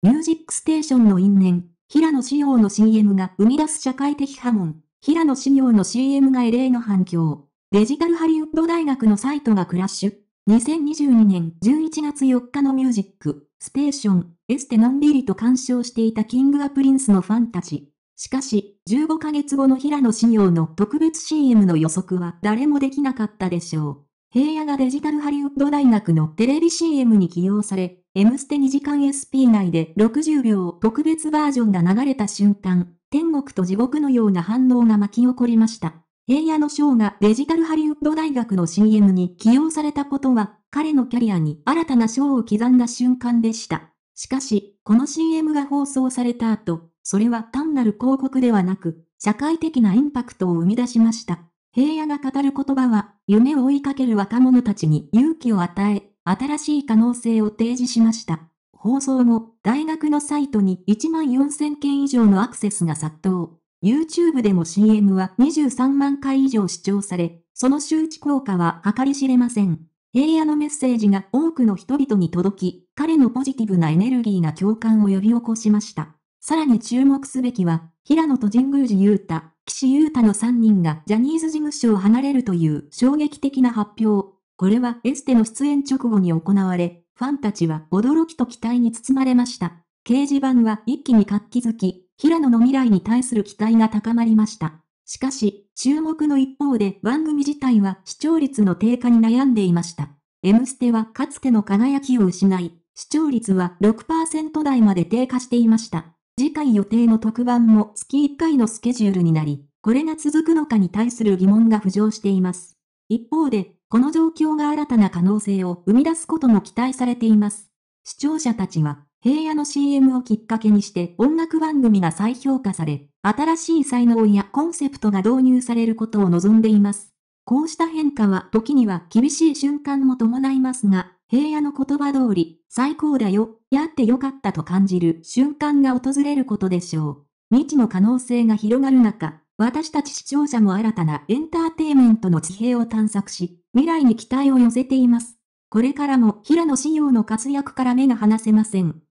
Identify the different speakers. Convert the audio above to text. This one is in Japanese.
Speaker 1: ミュージックステーションの因縁、平野紫耀の CM が生み出す社会的波紋、平野紫耀の CM が異例の反響。デジタルハリウッド大学のサイトがクラッシュ。2022年11月4日のミュージックステーション、 Mステのんびりと鑑賞していた King & Prince のファンたち。しかし、15ヶ月後の平野紫耀の特別 CM の予測は誰もできなかったでしょう。平野がデジタルハリウッド大学のテレビ CM に起用され、M ステ2時間 SP 内で60秒特別バージョンが流れた瞬間、天国と地獄のような反応が巻き起こりました。平野のショーがデジタルハリウッド大学の CM に起用されたことは、彼のキャリアに新たな章を刻んだ瞬間でした。しかし、この CM が放送された後、それは単なる広告ではなく、社会的なインパクトを生み出しました。平野が語る言葉は、夢を追いかける若者たちに勇気を与え、新しい可能性を提示しました。放送後、大学のサイトに1万4000件以上のアクセスが殺到。YouTube でも CM は23万回以上視聴され、その周知効果は計り知れません。平野のメッセージが多くの人々に届き、彼のポジティブなエネルギーが共感を呼び起こしました。さらに注目すべきは、平野と神宮寺勇太、岸優太の3人がジャニーズ事務所を離れるという衝撃的な発表。これはエステの出演直後に行われ、ファンたちは驚きと期待に包まれました。掲示板は一気に活気づき、平野の未来に対する期待が高まりました。しかし、注目の一方で番組自体は視聴率の低下に悩んでいました。M ステはかつての輝きを失い、視聴率は6%台まで低下していました。次回予定の特番も月1回のスケジュールになり、これが続くのかに対する疑問が浮上しています。一方で、この状況が新たな可能性を生み出すことも期待されています。視聴者たちは、平野の CM をきっかけにして音楽番組が再評価され、新しい才能やコンセプトが導入されることを望んでいます。こうした変化は時には厳しい瞬間も伴いますが、平野の言葉通り、最高だよ、やってよかったと感じる瞬間が訪れることでしょう。未知の可能性が広がる中、私たち視聴者も新たなエンターテイメントの地平を探索し、未来に期待を寄せています。これからも平野紫耀の活躍から目が離せません。